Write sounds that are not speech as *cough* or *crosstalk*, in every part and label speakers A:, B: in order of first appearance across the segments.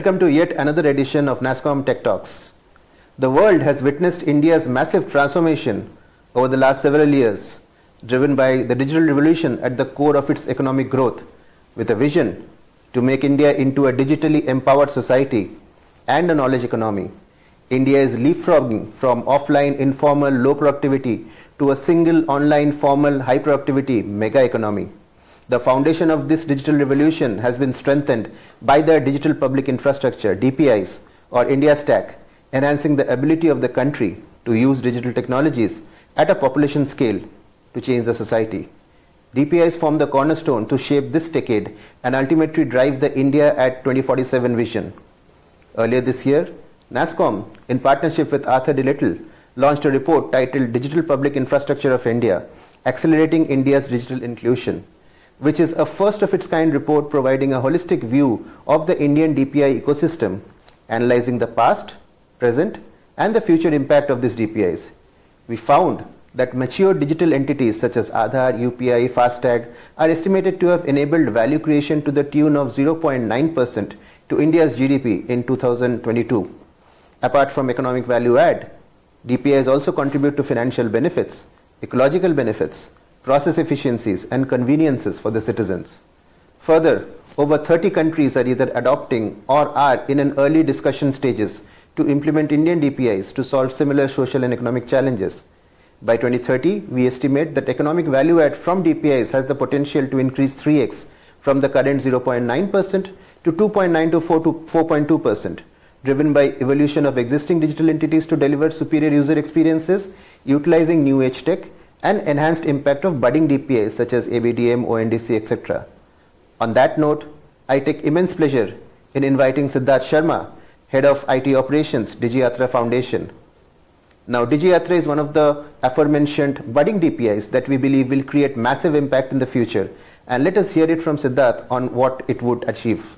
A: Welcome to yet another edition of NASSCOM Tech Talks. The world has witnessed India's massive transformation over the last several years, driven by the digital revolution at the core of its economic growth, with a vision to make India into a digitally empowered society and a knowledge economy. India is leapfrogging from offline informal low productivity to a single online formal high productivity mega economy. The foundation of this digital revolution has been strengthened by the Digital Public Infrastructure DPIs or India Stack, enhancing the ability of the country to use digital technologies at a population scale to change the society. DPIs form the cornerstone to shape this decade and ultimately drive the India at 2047 vision. Earlier this year, NASSCOM, in partnership with Arthur D. Little, launched a report titled Digital Public Infrastructure of India Accelerating India's Digital Inclusion which is a first of its kind report providing a holistic view of the Indian DPI ecosystem, analyzing the past, present, and the future impact of these DPIs. We found that mature digital entities such as Aadhaar, UPI, FASTag are estimated to have enabled value creation to the tune of 0.9% to India's GDP in 2022. Apart from economic value add, DPIs also contribute to financial benefits, ecological benefits, process efficiencies and conveniences for the citizens. Further, over 30 countries are either adopting or are in an early discussion stages to implement Indian DPIs to solve similar social and economic challenges. By 2030, we estimate that economic value add from DPIs has the potential to increase 3x from the current 0.9% to 2.9 to 4.2%, driven by evolution of existing digital entities to deliver superior user experiences, utilizing new age tech, and enhanced impact of budding DPIs such as ABDM, ONDC, etc. On that note, I take immense pleasure in inviting Siddharth Sharma, Head of IT Operations, DigiYatra Foundation. Now, DigiYatra is one of the aforementioned budding DPIs that we believe will create massive impact in the future. And let us hear it from Siddharth on what it would achieve.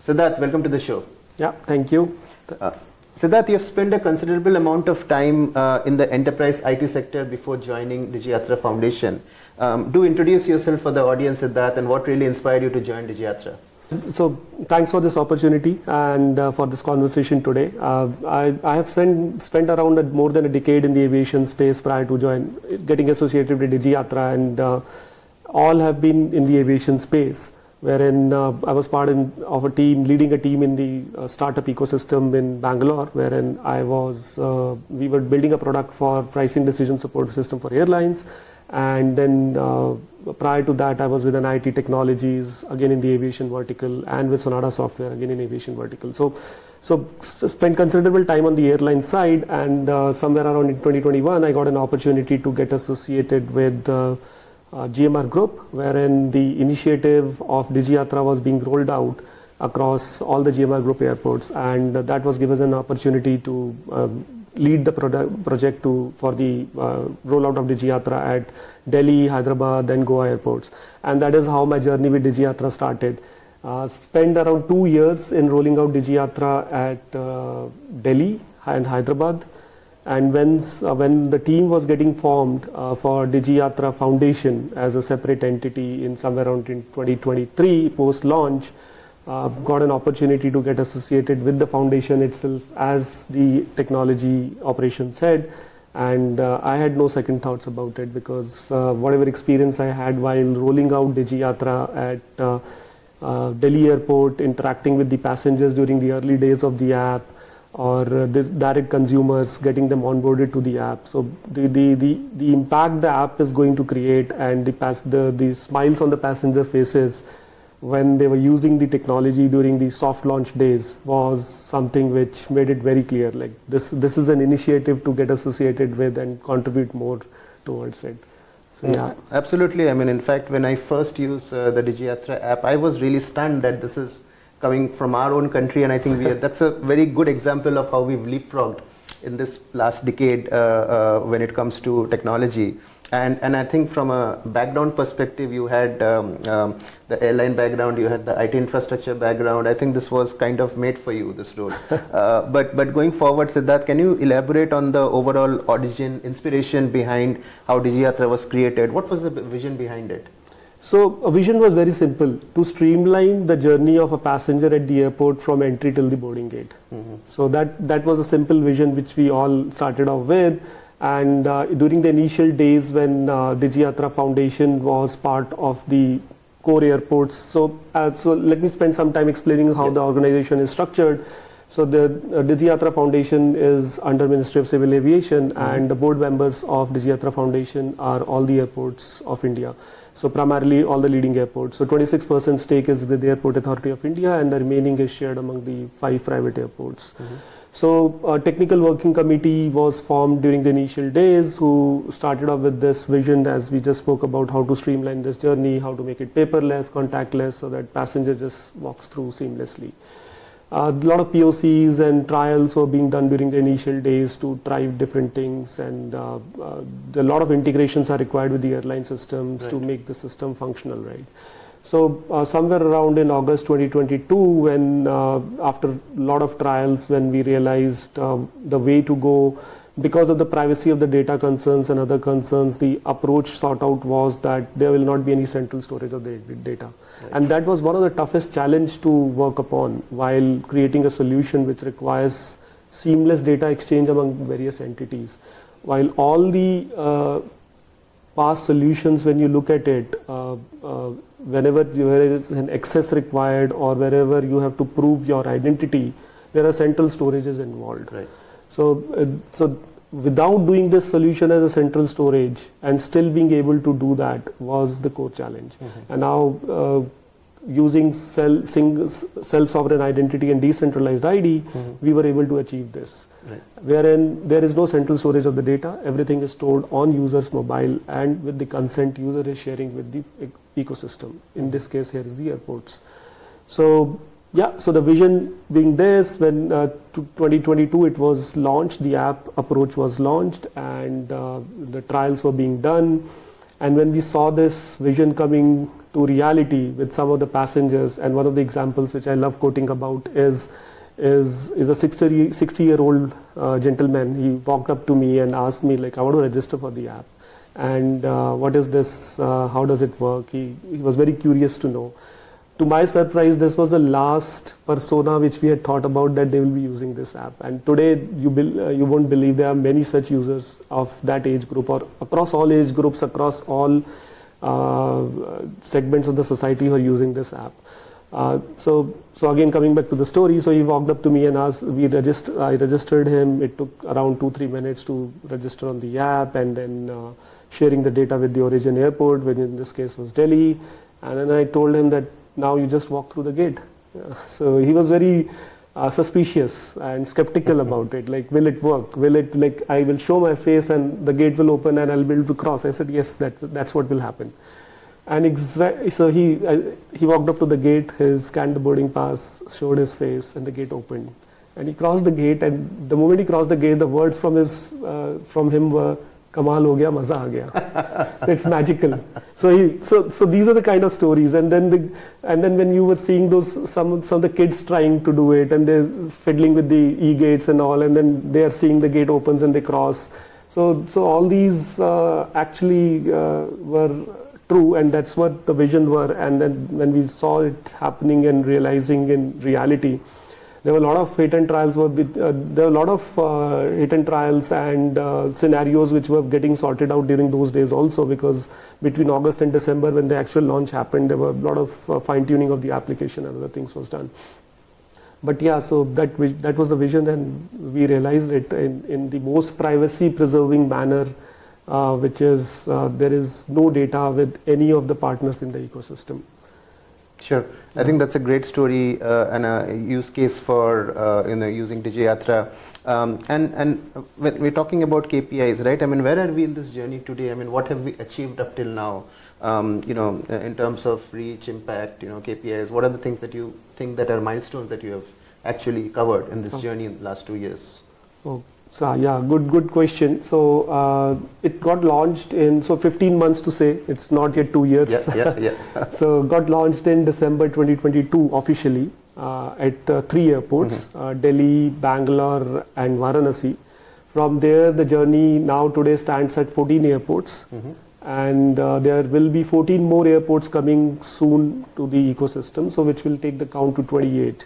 A: Siddharth, welcome to the show.
B: Yeah, thank you.
A: Uh, Siddharth, you have spent a considerable amount of time uh, in the enterprise IT sector before joining DigiYatra Foundation. Um, do introduce yourself for the audience, Siddharth, and what really inspired you to join DigiYatra?
B: So, thanks for this opportunity and uh, for this conversation today. Uh, I, I, have spent, spent around a, more than a decade in the aviation space prior to join, getting associated with DigiYatra, and uh, all have been in the aviation space wherein uh, I was part in, of a team, leading a team in the uh, startup ecosystem in Bangalore, wherein I was, uh, we were building a product for pricing decision support system for airlines. And then uh, prior to that, I was with NIIT Technologies, again in the aviation vertical, and with Sonata Software, again in aviation vertical. So, so spent considerable time on the airline side, and uh, somewhere around in 2021, I got an opportunity to get associated with uh, GMR Group, wherein the initiative of DigiYatra was being rolled out across all the GMR Group airports, and that was given an opportunity to um, lead the project to for the uh, rollout of DigiYatra at Delhi, Hyderabad, then Goa airports, and that is how my journey with DigiYatra started. Uh, spent around two years in rolling out DigiYatra at uh, Delhi and Hyderabad and when, uh, when the team was getting formed uh, for DigiYatra Foundation as a separate entity in somewhere around in 2023 post launch, uh, got an opportunity to get associated with the foundation itself as the technology operations head. And uh, I had no second thoughts about it because uh, whatever experience I had while rolling out DigiYatra at uh, Delhi airport, interacting with the passengers during the early days of the app, or uh, the direct consumers getting them onboarded to the app. So the, the, the, the impact the app is going to create and the, pass, the, the smiles on the passenger faces when they were using the technology during the soft launch days was something which made it very clear like this this is an initiative to get associated with and contribute more towards it.
A: So yeah. Absolutely. I mean in fact when i first used uh, the digiyatra app i was really stunned that this is coming from our own country, and I think we, that's a very good example of how we've leapfrogged in this last decade uh, uh, when it comes to technology. And, and I think from a background perspective, you had um, um, the airline background, you had the IT infrastructure background. I think this was kind of made for you, this role. *laughs* uh, but, but going forward, Siddharth, can you elaborate on the overall origin, inspiration behind how DigiYatra was created? What was the vision behind it?
B: So a vision was very simple to streamline the journey of a passenger at the airport from entry till the boarding gate. So that that was a simple vision which we all started off with. And uh, during the initial days when uh, DigiYatra Foundation was part of the core airports, so uh, so let me spend some time explaining how
A: Yeah.
B: the organization is structured. So the uh, DigiYatra Foundation is under Ministry of Civil Aviation, mm-hmm. and the board members of DigiYatra Foundation are all the airports of India. So primarily all the leading airports. So 26% stake is with the Airport Authority of India, and the remaining is shared among the five private airports. Mm-hmm. So a technical working committee was formed during the initial days who started off with this vision as we just spoke about how to streamline this journey, how to make it paperless, contactless so that passenger just walks through seamlessly. A lot of POCs and trials were being done during the initial days to try different things, and uh, uh, a lot of integrations are required with the airline systems to make the system functional, right? So uh, somewhere around in August 2022, when uh, after a lot of trials, when we realized the way to go, because of the privacy of the data concerns and other concerns, the approach sought out was that there will not be any central storage of the data. And that was one of the toughest challenge to work upon while creating a solution which requires seamless data exchange among various entities. While all the uh, past solutions, when you look at it, uh, uh, whenever there is an access required or wherever you have to prove your identity, there are central storages involved.
A: Right.
B: So, uh, so without doing this solution as a central storage and still being able to do that was the core challenge. And now, uh, using self-sovereign identity and decentralized ID, we were able to achieve this.
A: Right.
B: Wherein there is no central storage of the data, everything is stored on user's mobile, and with the consent, user is sharing with the ecosystem. In this case, here is the airports. So yeah, so the vision being this, when uh, 2022 it was launched, the app approach was launched, and uh, the trials were being done. And when we saw this vision coming to reality with some of the passengers, and one of the examples which I love quoting about is is is a 60 60 year old uh, gentleman. He walked up to me and asked me like, I want to register for the app, and uh, what is this? Uh, how does it work? He he was very curious to know to my surprise, this was the last persona which we had thought about that they will be using this app. And today, you uh, you won't believe there are many such users of that age group or across all age groups, across all uh, segments of the society who are using this app. Uh, so, so again, coming back to the story, so he walked up to me and asked. We register. I registered him. It took around two three minutes to register on the app, and then uh, sharing the data with the origin airport, which in this case was Delhi. And then I told him that now you just walk through the gate. So he was very uh, suspicious and skeptical about it. Like, will it work? Will it like I will show my face and the gate will open and I'll be able to cross? I said yes, that that's what will happen. And so he uh, he walked up to the gate. He scanned the boarding pass, showed his face, and the gate opened. And he crossed the gate. And the moment he crossed the gate, the words from his uh, from him were "Kamal ho gaya, maza aa gaya." it's magical. So he so so these are the kind of stories. And then the and then when you were seeing those some some of the kids trying to do it and they're fiddling with the e gates and all, and then they are seeing the gate opens and they cross. So so all these uh, actually uh, were true and that's what the vision were and then when we saw it happening and realizing in reality there were a lot of hit and trials were with, uh, there were a lot of uh, and trials and uh, scenarios which were getting sorted out during those days also because between august and december when the actual launch happened there were a lot of uh, fine tuning of the application and other things was done but yeah so that that was the vision and we realized it in, in the most privacy preserving manner uh, which is uh, there is no data with any of the partners in the ecosystem.
A: Sure. I think that's a great story uh, and a use case for uh, you know using DigiYatra. Um, and and when we're talking about KPIs, right? I mean, where are we in this journey today? I mean, what have we achieved up till now? Um, you know, uh, in terms of reach, impact, you know, KPIs. What are the things that you think that are milestones that you have actually covered in this
B: Oh.
A: journey in the last two years?
B: Oh, so yeah, good good question. So uh, it got launched in so 15 months to say it's not yet two years.
A: Yeah, yeah, yeah. *laughs*
B: so got launched in December 2022 officially uh, at uh, three airports: uh, Delhi, Bangalore, and Varanasi. From there, the journey now today stands at 14 airports.
A: Mhm.
B: And uh, there will be 14 more airports coming soon to the ecosystem, so which will take the count to 28.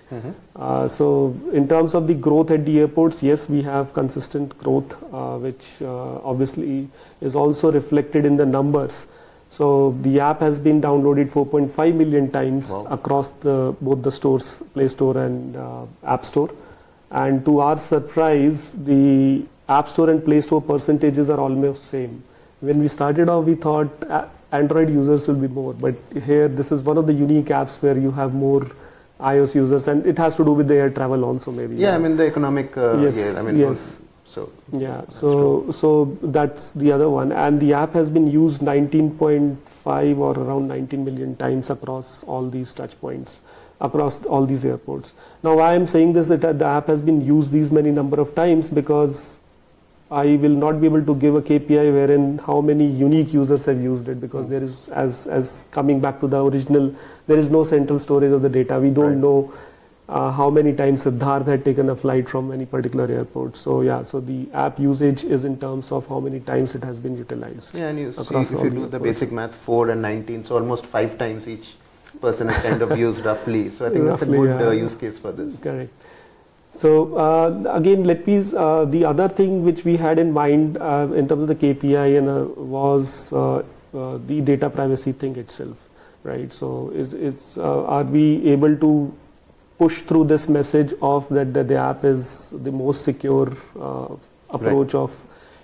B: Uh, so in terms of the growth at the airports, yes, we have consistent growth, uh, which uh, obviously is also reflected in the numbers. So the app has been downloaded 4.5 million times
A: Wow.
B: across the both the stores, Play Store and uh, App Store. And to our surprise, the App Store and Play Store percentages are almost same. When we started off, we thought Android users will be more, but here this is one of the unique apps where you have more iOS users, and it has to do with the air travel also maybe.
A: Yeah, I mean the economic. Uh,
B: Yes,
A: yeah, I mean.
B: yes.
A: So.
B: Yeah, so so that's the other one, and the app has been used 19.5 or around 19 million times across all these touch points, across all these airports. Now, why I'm saying this that the app has been used these many number of times because I will not be able to give a KPI wherein how many unique users have used it because there is as as coming back to the original, there is no central storage of the data. We don't
A: Right.
B: know uh, how many times Siddharth had taken a flight from any particular airport. So yeah, so the app usage is in terms of how many times it has been utilized.
A: Yeah, and you see
B: across
A: if you do the
B: airports.
A: basic math, four and nineteen, so almost five times each person has kind of *laughs* used roughly. So I think that's a good
B: yeah.
A: uh, use case for this.
B: Correct. So uh, again, let me. Uh, the other thing which we had in mind uh, in terms of the KPI and uh, was uh, uh, the data privacy thing itself, right? So is is uh, are we able to push through this message of that, that the app is the most secure uh, approach of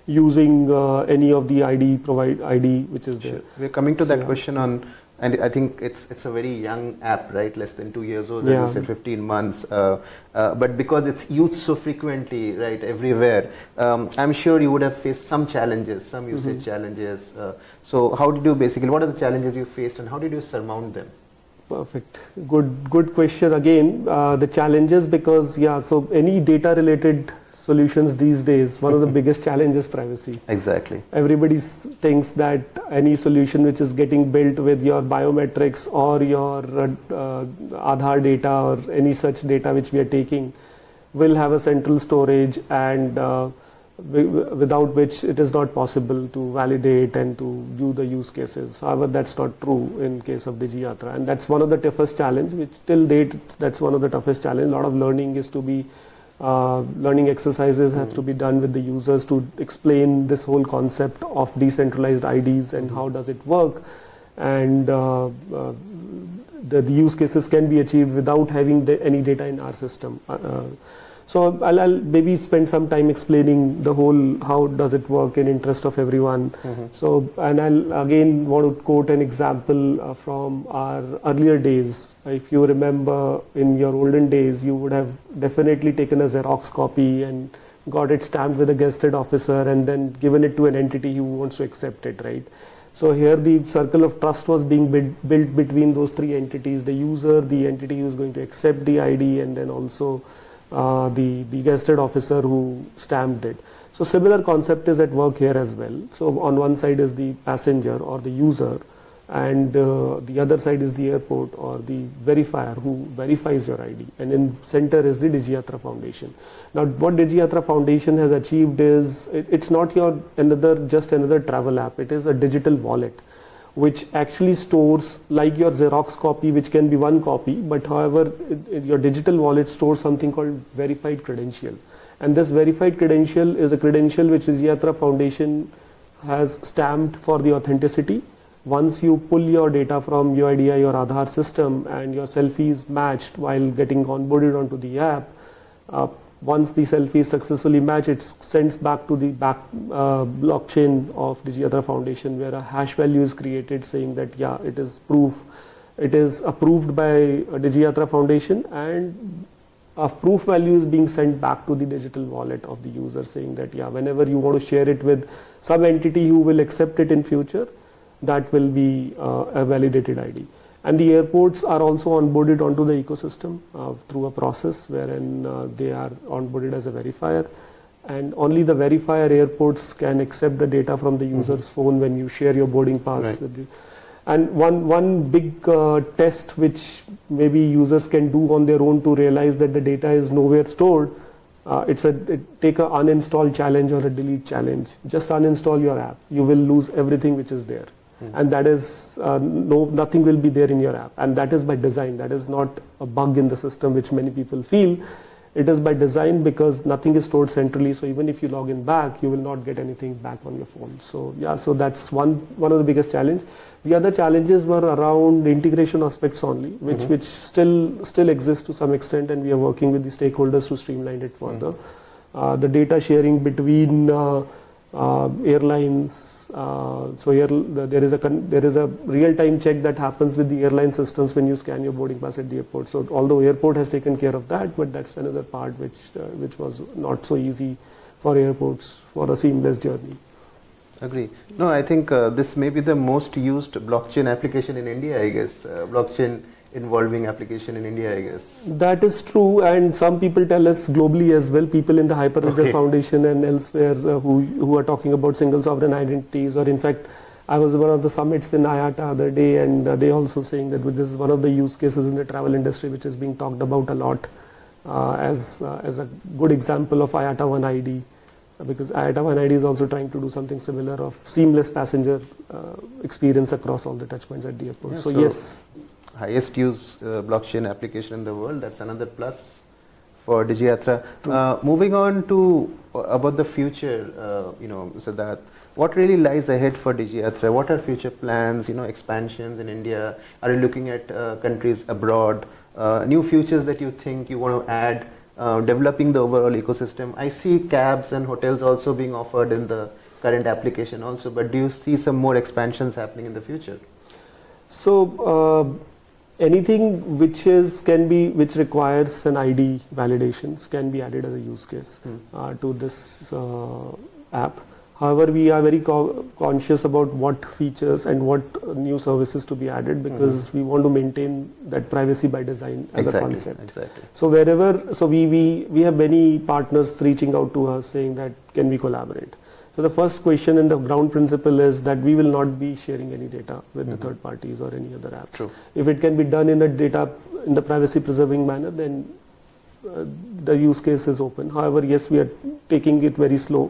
B: using uh, any of the ID provide ID which is there.
A: We're coming to that
B: Yeah.
A: question on, and I think it's it's a very young app, right? Less than two years old,
B: Yeah.
A: as you said, 15 months. Uh, uh, but because it's used so frequently, right, everywhere, um, I'm sure you would have faced some challenges, some usage
B: Mhm.
A: challenges. Uh, so how did you basically? What are the challenges you faced, and how did you surmount them?
B: Perfect. Good, good question again. Uh, the challenges because yeah, so any data related solutions these days, one of the *laughs* biggest challenges privacy.
A: Exactly.
B: Everybody thinks that any solution which is getting built with your biometrics or your uh, uh, Aadhaar data or any such data which we are taking will have a central storage and uh, wi- wi- without which it is not possible to validate and to do the use cases. However, that's not true in case of DigiYatra, and that's one of the toughest challenge. Which till date, that's one of the toughest challenge. A lot of learning is to be uh, learning exercises have to be done with the users to explain this whole concept of decentralized IDs and how does it work, and uh, uh, the, the use cases can be achieved without having any data in our system. So I'll, I'll maybe spend some time explaining the whole how does it work in interest of everyone. So and I'll again want to quote an example uh, from our earlier days. If you remember in your olden days, you would have definitely taken a Xerox copy and got it stamped with a gazetted officer and then given it to an entity who wants to accept it, right? So here the circle of trust was being built, built between those three entities: the user, the entity who is going to accept the ID, and then also uh, the the gazetted officer who stamped it. So similar concept is at work here as well. So on one side is the passenger or the user, and uh, the other side is the airport or the verifier who verifies your ID. And in center is the DigiYatra Foundation. Now, what DigiYatra Foundation has achieved is it, it's not your another just another travel app. It is a digital wallet which actually stores like your Xerox copy, which can be one copy, but however, it, your digital wallet stores something called verified credential. And this verified credential is a credential which is Yatra Foundation has stamped for the authenticity. Once you pull your data from UIDAI or Aadhaar system and your selfie is matched while getting onboarded onto the app, uh, once the selfie is successfully matched, it sends back to the back uh, blockchain of the DigiYatra Foundation where a hash value is created saying that yeah, it is proof, it is approved by DigiYatra Foundation and a proof value is being sent back to the digital wallet of the user saying that yeah, whenever you want to share it with some entity who will accept it in future, that will be uh, a validated ID. And the airports are also onboarded onto the ecosystem uh, through a process wherein uh, they are onboarded as a verifier. And only the verifier airports can accept the data from the user's phone when you share your boarding pass.
A: Right.
B: With the, and one, one big uh, test which maybe users can do on their own to realize that the data is nowhere stored uh, it's a it, take a uninstall challenge or a delete challenge. Just uninstall your app. You will lose everything which is there,
A: Hmm.
B: and that is uh, no nothing will be there in your app, and that is by design. That is not a bug in the system which many people feel. It is by design because nothing is stored centrally. So even if you log in back, you will not get anything back on your phone. So yeah, so that's one one of the biggest challenge. The other challenges were around integration aspects only, which
A: Mhm.
B: which still still exist to some extent, and we are working with the stakeholders to streamline it further. Uh, the data sharing between uh, airlines. Uh, so here, the, there is a there is a real time check that happens with the airline systems when you scan your boarding pass at the airport. So although airport has taken care of that, but that's another part which uh, which was not so easy for airports for a seamless journey.
A: Agree. No, I think uh, this may be the most used blockchain application in India, I guess. Uh, blockchain involving application in India, I guess.
B: That is true, and some people tell us globally as well. People in the Hyperledger
A: Okay.
B: Foundation and elsewhere uh, who who are talking about single sovereign identities, or in fact, I was one of the summits in IATA the other day, and uh, they also saying that this is one of the use cases in the travel industry which is being talked about a lot uh, as uh, as a good example of IATA One ID, because IATA One ID is also trying to do something similar of seamless passenger uh, experience across all the touchpoints at the airport.
A: Yeah,
B: so,
A: so-
B: yes.
A: Highest use uh, blockchain application in the world. That's another plus for DigiYatra. Uh, moving on to uh, about the future, uh, you know, Siddharth, what really lies ahead for DigiYatra? What are future plans, you know, expansions in India? Are you looking at uh, countries abroad? Uh, new features that you think you want to add? Uh, developing the overall ecosystem. I see cabs and hotels also being offered in the current application also, but do you see some more expansions happening in the future?
B: So uh, anything which is can be which requires an ID validations can be added as a use case
A: Hmm.
B: uh, to this uh, app. However, we are very co- conscious about what features and what uh, new services to be added because we want to maintain that privacy by design as a
A: exactly.
B: concept.
A: Exactly.
B: So wherever, so we, we, we have many partners reaching out to us saying that can we collaborate. So the first question and the ground principle is that we will not be sharing any data with the
A: Mhm.
B: third parties or any other apps.
A: True.
B: If it can be done in a data in the privacy preserving manner, then uh, the use case is open. However, yes, we are taking it very slow.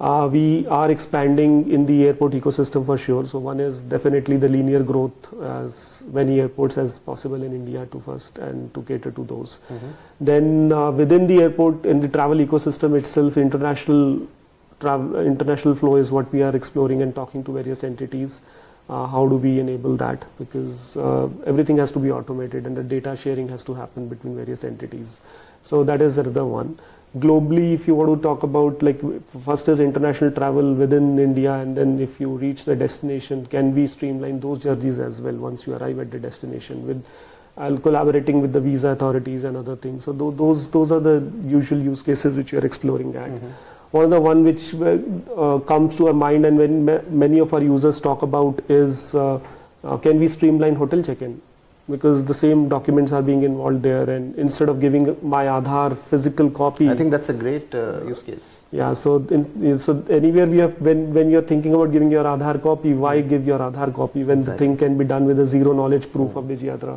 B: Uh, we are expanding in the airport ecosystem for sure. So one is definitely the linear growth as many airports as possible in India to first and to cater to those.
A: Mhm.
B: Then uh, within the airport, in the travel ecosystem itself, international international flow is what we are exploring and talking to various entities. Uh, how do we enable that? Because uh, everything has to be automated and the data sharing has to happen between various entities. So that is another one. Globally, if you want to talk about like first is international travel within India, and then if you reach the destination, can we streamline those journeys as well once you arrive at the destination with uh, collaborating with the visa authorities and other things. So tho- those those are the usual use cases which we are exploring at.
A: Mhm.
B: One of the one which uh, comes to our mind and when ma- many of our users talk about is uh, uh, can we streamline hotel check-in? Because the same documents are being involved there and instead of giving my Aadhaar physical copy.
A: I think that's a great uh, use case.
B: yeah so in, so anywhere we have when when you're thinking about giving your Aadhaar copy why give your Aadhaar copy when the thing can be done with a zero knowledge proof of Digiyatra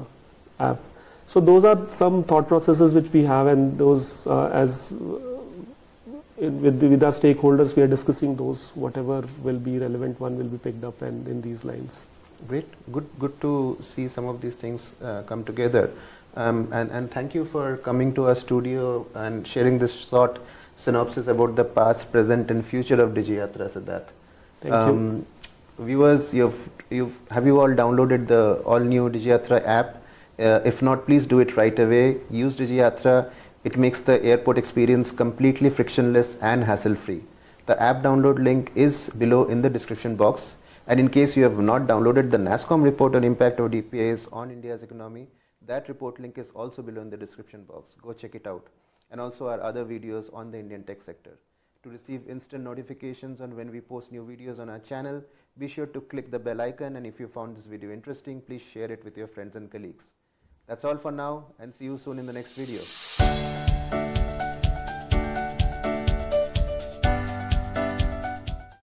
B: app? So those are some thought processes which we have and those uh, as uh, with, with our stakeholders we are discussing those whatever will be relevant one will be picked up and in these lines
A: Great, good, good to see some of these things uh, come together. Um, and, and thank you for coming to our studio and sharing this short synopsis about the past, present, and future of DigiYatra, Siddharth.
B: thank
A: Um, Viewers, you've, you've, have you all downloaded the all new DigiYatra app? Uh, if not, please do it right away. Use DigiYatra. It makes the airport experience completely frictionless and hassle free. The app download link is below in the description box. And in case you have not downloaded the NASSCOM report on impact of DPIs on India's economy, that report link is also below in the description box. Go check it out. And also our other videos on the Indian tech sector. To receive instant notifications on when we post new videos on our channel, be sure to click the bell icon and if you found this video interesting, please share it with your friends and colleagues. That's all for now and see you soon in the next video.